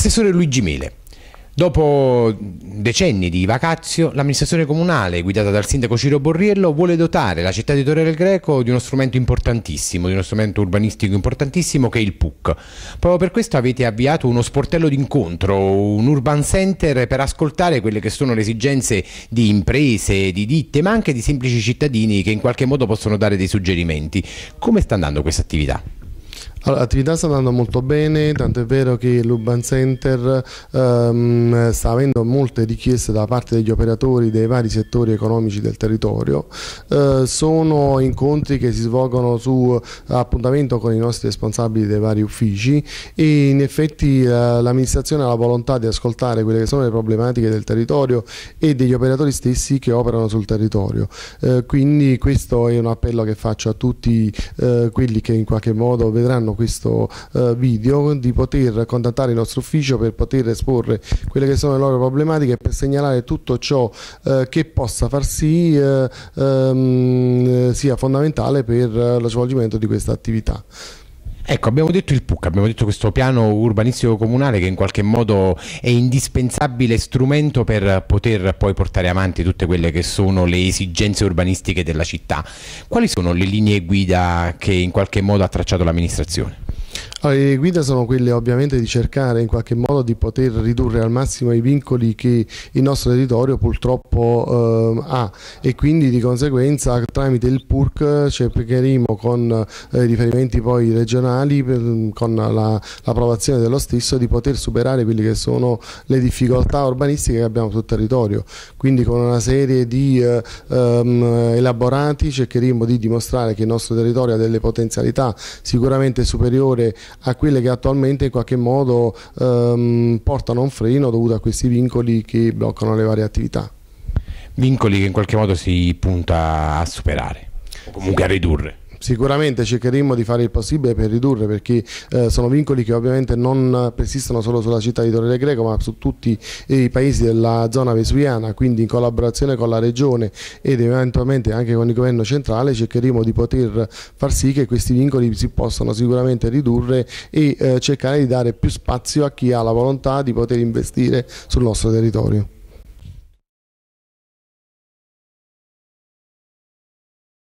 Assessore Luigi Mele. Dopo decenni di vacazio, l'amministrazione comunale, guidata dal sindaco Ciro Borriello, vuole dotare la città di Torre del Greco di uno strumento importantissimo, di uno strumento urbanistico importantissimo che è il PUC. Proprio per questo avete avviato uno sportello d'incontro, un urban center per ascoltare quelle che sono le esigenze di imprese, di ditte, ma anche di semplici cittadini che in qualche modo possono dare dei suggerimenti. Come sta andando questa attività? Allora, l'attività sta andando molto bene, tanto è vero che l'Urban Center ehm, sta avendo molte richieste da parte degli operatori dei vari settori economici del territorio. Eh, sono incontri che si svolgono su appuntamento con i nostri responsabili dei vari uffici e in effetti eh, l'amministrazione ha la volontà di ascoltare quelle che sono le problematiche del territorio e degli operatori stessi che operano sul territorio. Eh, quindi questo è un appello che faccio a tutti eh, quelli che in qualche modo vedranno vedranno questo uh, video di poter contattare il nostro ufficio per poter esporre quelle che sono le loro problematiche e per segnalare tutto ciò uh, che possa far sì uh, um, sia fondamentale per lo svolgimento di questa attività. Ecco, abbiamo detto il PUC, abbiamo detto questo piano urbanistico comunale che in qualche modo è indispensabile strumento per poter poi portare avanti tutte quelle che sono le esigenze urbanistiche della città. Quali sono le linee guida che in qualche modo ha tracciato l'amministrazione? Allora, le guide sono quelle ovviamente di cercare in qualche modo di poter ridurre al massimo i vincoli che il nostro territorio purtroppo eh, ha e quindi di conseguenza tramite il PURC cercheremo con eh, riferimenti poi regionali, per, con l'approvazione la, dello stesso, di poter superare quelle che sono le difficoltà urbanistiche che abbiamo sul territorio. Quindi con una serie di eh, ehm, elaborati cercheremo di dimostrare che il nostro territorio ha delle potenzialità sicuramente superiori a quelle che attualmente in qualche modo ehm, portano un freno dovuto a questi vincoli che bloccano le varie attività. Vincoli che in qualche modo si punta a superare o comunque a ridurre. Sicuramente cercheremo di fare il possibile per ridurre perché eh, sono vincoli che ovviamente non persistono solo sulla città di Torre Greco ma su tutti i paesi della zona vesuviana, quindi in collaborazione con la regione ed eventualmente anche con il governo centrale cercheremo di poter far sì che questi vincoli si possano sicuramente ridurre e eh, cercare di dare più spazio a chi ha la volontà di poter investire sul nostro territorio.